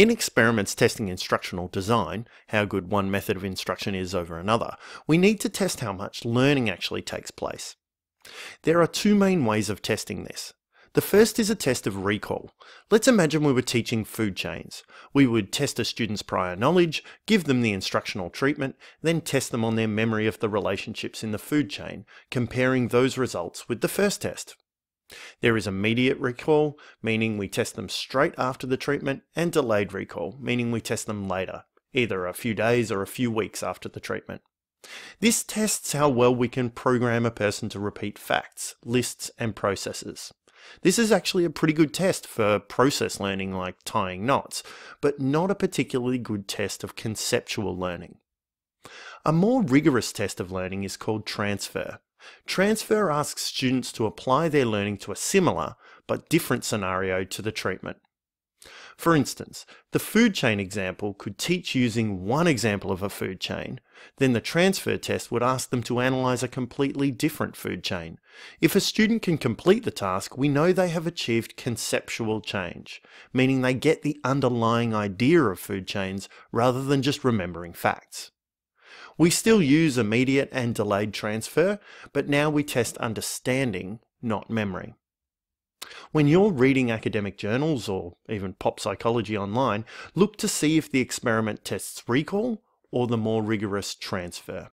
In experiments testing instructional design, how good one method of instruction is over another, we need to test how much learning actually takes place. There are two main ways of testing this. The first is a test of recall. Let's imagine we were teaching food chains. We would test a student's prior knowledge, give them the instructional treatment, then test them on their memory of the relationships in the food chain, comparing those results with the first test. There is immediate recall, meaning we test them straight after the treatment, and delayed recall, meaning we test them later, either a few days or a few weeks after the treatment. This tests how well we can program a person to repeat facts, lists, and processes. This is actually a pretty good test for process learning like tying knots, but not a particularly good test of conceptual learning. A more rigorous test of learning is called transfer. Transfer asks students to apply their learning to a similar but different scenario to the treatment. For instance, the food chain example could teach using one example of a food chain, then the transfer test would ask them to analyse a completely different food chain. If a student can complete the task, we know they have achieved conceptual change, meaning they get the underlying idea of food chains rather than just remembering facts. We still use immediate and delayed transfer, but now we test understanding, not memory. When you're reading academic journals or even pop psychology online, look to see if the experiment tests recall or the more rigorous transfer.